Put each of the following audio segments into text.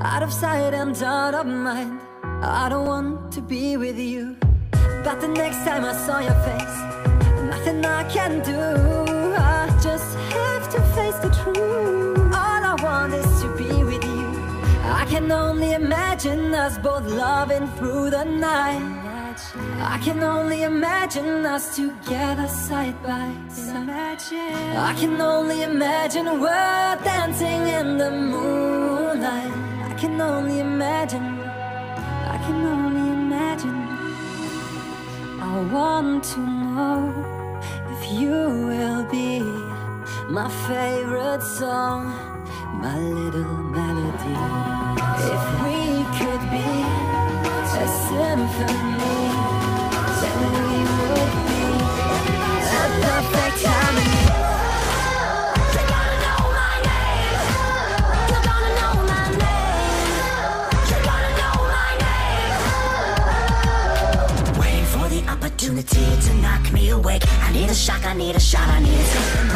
Out of sight and out of mind. I don't want to be with you. But the next time I saw your face, nothing I can do. I just have to face the truth. All I want is to be with you. I can only imagine us both loving through the night. I can only imagine us together side by side. I can only imagine we're dancing in the moonlight. I can only imagine. I can only imagine. I want to know if you will be my favorite song, my little melody. If we could be a symphony, opportunity to knock me awake. I need a shock, I need a shot, I need a taste in.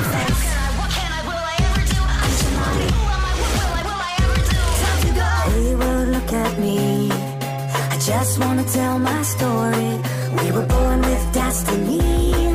What can I, will I ever do? I'm somebody. Who am I? What will I, will I ever do? Time to go. Hey, well, look at me. I just wanna tell my story. We were born with destiny,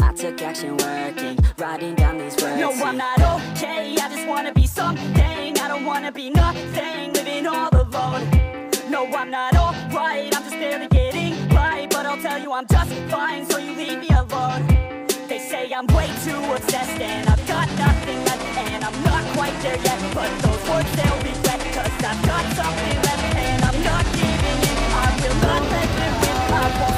I took action working, writing down these words. No. I'm not okay. I just wanna be something. I don't wanna be nothing, living all alone. No, I'm not alright. I'm just barely getting by. But I'll tell you, I'm just fine. So you leave me alone. They say I'm way too obsessed and I've got nothing left and I'm not quite there yet. But those words they'll regret cause I've got something left and I'm not giving in. I will not let them win. I won't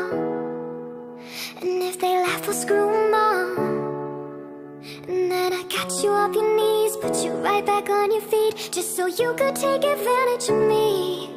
Just so you could take advantage of me.